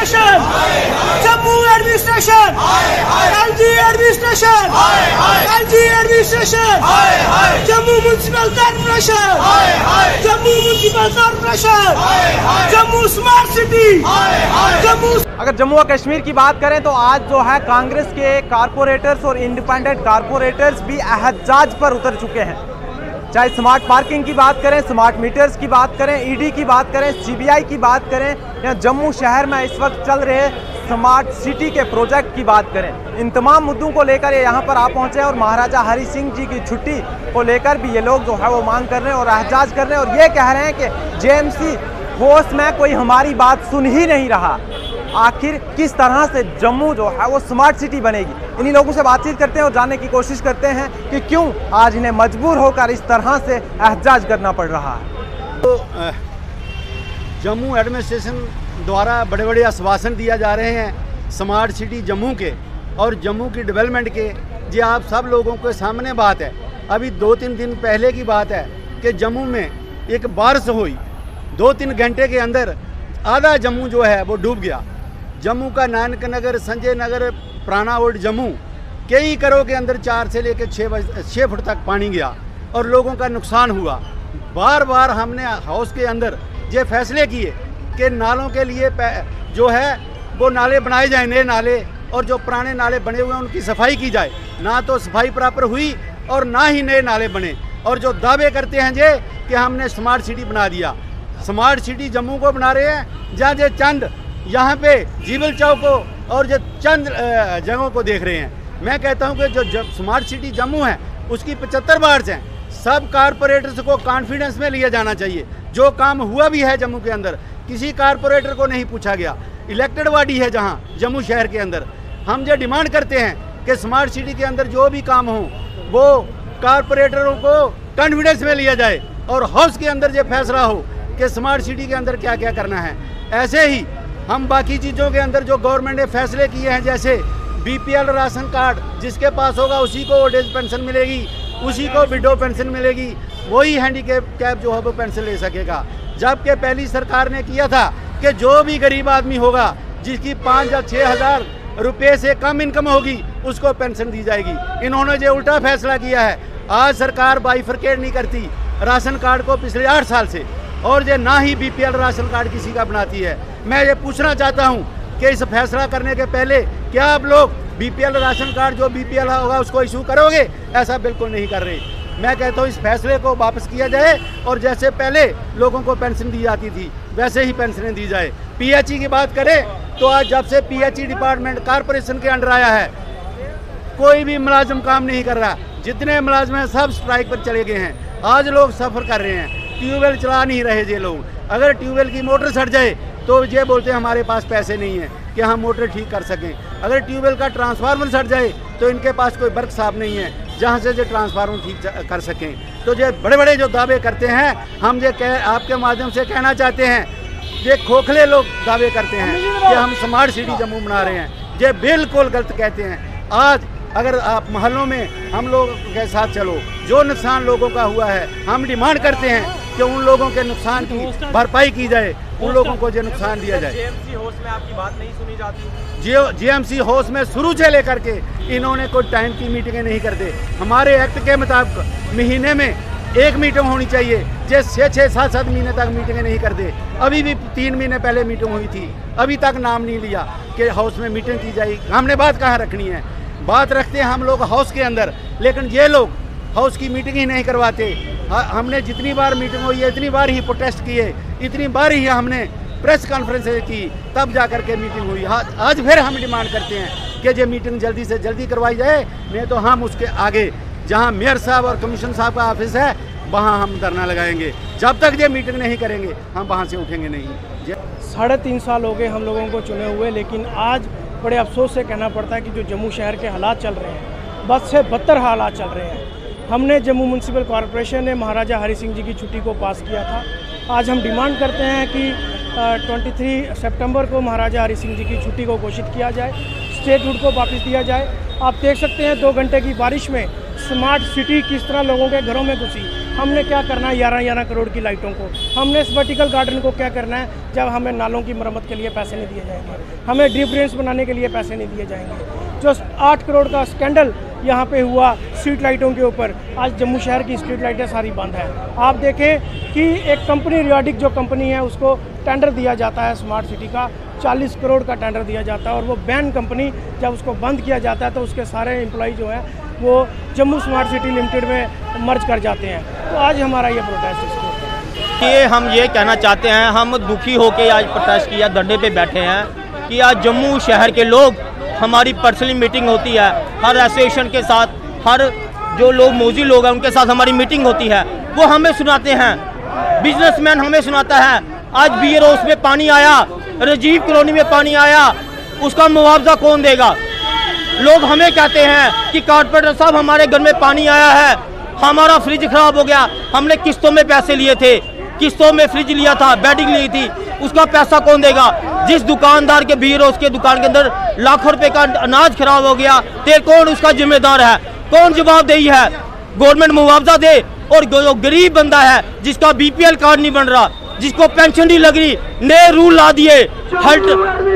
Administration Jammu administration LG administration LG administration Jammu municipal corporation Jammu municipal corporation Jammu smart city Jammu अगर जम्मू और कश्मीर की बात करें तो आज जो है कांग्रेस के कारपोरेटर्स और इंडिपेंडेंट कारपोरेटर्स भी एहजाज पर उतर चुके हैं। चाहे स्मार्ट पार्किंग की बात करें स्मार्ट मीटर्स की बात करें ईडी की बात करें सीबीआई की बात करें, या जम्मू शहर में इस वक्त चल रहे स्मार्ट सिटी के प्रोजेक्ट की बात करें। इन तमाम मुद्दों को लेकर ये यहाँ पर आ पहुँचे और महाराजा हरि सिंह जी की छुट्टी को लेकर भी ये लोग जो है वो मांग कर रहे हैं और एहजाज कर रहे हैं और ये कह रहे हैं कि जेएमसी होश में कोई हमारी बात सुन ही नहीं रहा। आखिर किस तरह से जम्मू जो है वो स्मार्ट सिटी बनेगी? इन्हीं लोगों से बातचीत करते हैं और जानने की कोशिश करते हैं कि क्यों आज इन्हें मजबूर होकर इस तरह से एहजाज करना पड़ रहा है। तो जम्मू एडमिनिस्ट्रेशन द्वारा बड़े बड़े आश्वासन दिया जा रहे हैं स्मार्ट सिटी जम्मू के और जम्मू की डेवलपमेंट के। जी आप सब लोगों के सामने बात है। अभी दो तीन दिन पहले की बात है कि जम्मू में एक बारिश हुई। दो तीन घंटे के अंदर आधा जम्मू जो है वो डूब गया। जम्मू का नानक नगर, संजय नगर पुराना ओल्ड जम्मू कई करों के अंदर चार से लेकर छः बज छः फुट तक पानी गया और लोगों का नुकसान हुआ। बार बार हमने हाउस के अंदर ये फैसले किए कि नालों के लिए जो है, वो नाले बनाए जाए, नए नाले और जो पुराने नाले बने हुए हैं, उनकी सफ़ाई की जाए। ना तो सफ़ाई प्रॉपर हुई और ना ही नए नाले बने। और जो दावे करते हैं जे कि हमने स्मार्ट सिटी बना दिया। स्मार्ट सिटी जम्मू को बना रहे हैं। जहाँ जे चंद, यहाँ पे जीवल चौक को और जो चंद जगहों को देख रहे हैं। मैं कहता हूँ कि जो जब स्मार्ट सिटी जम्मू है, उसकी पचहत्तर बार्स हैं। सब कारपोरेटर्स को कॉन्फिडेंस में लिया जाना चाहिए। जो काम हुआ भी है जम्मू के अंदर, किसी कारपोरेटर को नहीं पूछा गया। इलेक्टेड बॉडी है जहाँ, जम्मू शहर के अंदर। हम जो डिमांड करते हैं कि स्मार्ट सिटी के अंदर जो भी काम हो, वो कारपोरेटरों को कॉन्फिडेंस में लिया जाए। और हाउस के अंदर जो फैसला हो कि स्मार्ट सिटी के अंदर क्या क्या करना है। ऐसे ही हम बाकी चीज़ों के अंदर जो गवर्नमेंट ने फैसले किए हैं, जैसे बीपीएल राशन कार्ड जिसके पास होगा, उसी को ओल्ड एज पेंशन मिलेगी, उसी को विडो पेंशन मिलेगी, वही हैंडीकैप कैप जो है वो पेंशन ले सकेगा। जबकि पहली सरकार ने किया था कि जो भी गरीब आदमी होगा, जिसकी पाँच या छः हज़ार रुपये से कम इनकम होगी, उसको पेंशन दी जाएगी। इन्होंने जो उल्टा फैसला किया है, आज सरकार बाइफरकेट नहीं करती, राशन कार्ड को पिछले आठ साल से, और ये ना ही बीपीएल राशन कार्ड किसी का बनाती है। मैं ये पूछना चाहता हूँ कि इस फैसला करने के पहले क्या आप लोग बीपीएल राशन कार्ड, जो बीपीएल होगा, उसको इशू करोगे? ऐसा बिल्कुल नहीं कर रहे। मैं कहता हूँ इस फैसले को वापस किया जाए और जैसे पहले लोगों को पेंशन दी जाती थी, वैसे ही पेंशनें दी जाए। पीएचई की बात करें तो आज जब से पीएचई डिपार्टमेंट कारपोरेशन के अंडर आया है, कोई भी मुलाजम काम नहीं कर रहा। जितने मुलाजिम हैं, सब स्ट्राइक पर चले गए हैं। आज लोग सफ़र कर रहे हैं। ट्यूबवेल चला नहीं रहे ये लोग। अगर ट्यूबवेल की मोटर सट जाए तो ये बोलते हैं हमारे पास पैसे नहीं है कि हम मोटर ठीक कर सकें। अगर ट्यूबवेल का ट्रांसफार्मर सट जाए तो इनके पास कोई वर्क साहब नहीं है जहाँ से जो ट्रांसफार्मर ठीक कर सकें। तो ये बड़े बड़े जो दावे करते हैं हम ये कह आपके माध्यम से कहना चाहते हैं ये खोखले लोग दावे करते हैं कि हम स्मार्ट सिटी जम्मू बना रहे हैं। ये बिल्कुल गलत कहते हैं। आज अगर आप मोहल्लों में हम लोग के साथ चलो जो नुकसान लोगों का हुआ है हम डिमांड करते हैं कि उन लोगों के नुकसान की भरपाई की जाए। उन लोगों को जो नुकसान दिया जाए। जेएमसी होश में आपकी बात नहीं सुनी जाती। जियो जीएमसी हाउस में शुरू से लेकर के इन्होंने कोई टाइम की मीटिंगें नहीं करते। हमारे एक्ट के मुताबिक महीने में एक मीटिंग होनी चाहिए जे छः छः सात सात महीने तक मीटिंगें नहीं करते। अभी भी तीन महीने पहले मीटिंग हुई थी। अभी तक नाम नहीं लिया कि हाउस में मीटिंग की जाएगी। हमने बात कहाँ रखनी है? बात रखते हैं हम लोग हाउस के अंदर। लेकिन ये लोग हाउस की मीटिंग ही नहीं करवाते। हमने जितनी बार मीटिंग हुई है इतनी बार ही प्रोटेस्ट किए। इतनी बार ही हमने प्रेस कॉन्फ्रेंस की, तब जा कर के मीटिंग हुई। आज फिर हम डिमांड करते हैं कि ये मीटिंग जल्दी से जल्दी करवाई जाए, नहीं तो हम उसके आगे, जहाँ मेयर साहब और कमीशन साहब का ऑफ़िस है, वहाँ हम धरना लगाएँगे। जब तक ये मीटिंग नहीं करेंगे, हम वहाँ से उठेंगे नहीं। साढ़े तीन साल हो गए हम लोगों को चुने हुए, लेकिन आज बड़े अफसोस से कहना पड़ता है कि जो जम्मू शहर के हालात चल रहे हैं बद से बदतर हालात चल रहे हैं। हमने जम्मू म्यूनसिपल कॉरपोरेशन ने महाराजा हरि सिंह जी की छुट्टी को पास किया था। आज हम डिमांड करते हैं कि ट्वेंटी थ्री सितंबर को महाराजा हरि सिंह जी की छुट्टी को घोषित किया जाए स्टेट स्टेटहुड को वापस दिया जाए। आप देख सकते हैं दो घंटे की बारिश में स्मार्ट सिटी किस तरह लोगों के घरों में घुसी। हमने क्या करना है ग्यारह ग्यारह करोड़ की लाइटों को? हमने इस वर्टिकल गार्डन को क्या करना है? जब हमें नालों की मरम्मत के लिए पैसे नहीं दिए जाएँगे। हमें ड्रिप रेंज बनाने के लिए पैसे नहीं दिए जाएँगे। जो आठ करोड़ का स्कैंडल यहाँ पे हुआ स्ट्रीट लाइटों के ऊपर। आज जम्मू शहर की स्ट्रीट लाइटें सारी बंद हैं। आप देखें कि एक कंपनी, रियाडिक जो कंपनी है, उसको टेंडर दिया जाता है स्मार्ट सिटी का। 40 करोड़ का टेंडर दिया जाता है और वो बैन कंपनी जब उसको बंद किया जाता है तो उसके सारे एम्प्लॉय जो हैं, वो जम्मू स्मार्ट सिटी लिमिटेड में मर्ज कर जाते हैं। तो आज हमारा ये प्रोटेस्ट इसके ये हम ये कहना चाहते हैं, हम दुखी होकर आज प्रोटेस्ट किया धरने पे बैठे हैं कि आज जम्मू शहर के लोग हमारी पर्सनली मीटिंग होती है, हर एसोसिएशन के साथ, हर जो लोग मौजी लोग हैं, उनके साथ हमारी मीटिंग होती है। वो हमें सुनाते हैं। बिजनेसमैन हमें सुनाता है। आज बी रोस में पानी आया राजीव कॉलोनी में पानी आया, उसका मुआवजा कौन देगा? लोग हमें कहते हैं कि कारपोरेटर साहब, हमारे घर में पानी आया है, हमारा फ्रिज खराब हो गया, हमने किस्तों में पैसे लिए थे। किस्तों में फ्रिज लिया था बेडिंग ली थी, उसका पैसा कौन देगा? जिस दुकानदार के भीड़ उसके दुकान के अंदर लाखों रुपए का अनाज खराब हो गया। ते कौन उसका जिम्मेदार है? कौन जवाबदेही है? गवर्नमेंट मुआवजा दे और जो गरीब बंदा है, जिसका बीपीएल कार्ड नहीं बन रहा जिसको पेंशन नहीं लग रही, नए रूल ला दिए।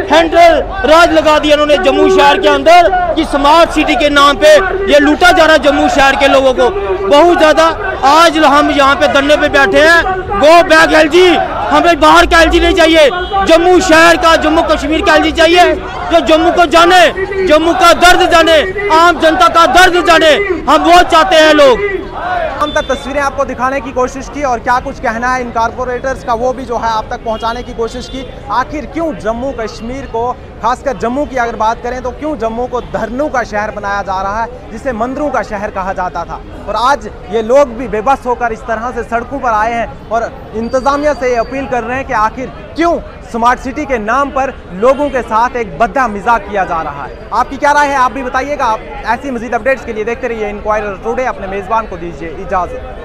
हैंडल राज लगा दिया उन्होंने जम्मू शहर के अंदर कि स्मार्ट सिटी के नाम पे ये लूटा जा रहा है जम्मू शहर के लोगों को। बहुत ज़्यादा आज हम यहाँ पे धरने पे बैठे हैं। गो बैक एल हमें बाहर का एल नहीं चाहिए। जम्मू शहर का, जम्मू कश्मीर का एलजी चाहिए। जो जम्मू को जाने, जम्मू का दर्द जाने, आम जनता का दर्द जाने, हम वो चाहते हैं लोग। हम तक तस्वीरें आपको दिखाने की कोशिश की और क्या कुछ कहना है इन कारपोरेटर्स का, वो भी जो है आप तक पहुँचाने की कोशिश की। आखिर क्यों जम्मू कश्मीर को, खासकर जम्मू की अगर बात करें तो क्यों जम्मू को धरनों का शहर बनाया जा रहा है, जिसे मंदिरों का शहर कहा जाता था? और आज ये लोग भी बेबस होकर इस तरह से सड़कों पर आए हैं और इंतज़ामिया से ये अपील कर रहे हैं कि आखिर क्यों स्मार्ट सिटी के नाम पर लोगों के साथ एक बद्दा मिजाक किया जा रहा है। आपकी क्या राय है? आप भी बताइएगा। आप ऐसी मजीद अपडेट्स के लिए देखते रहिए। इंक्वायर टुडे अपने मेज़बान को दीजिए इजाज़त।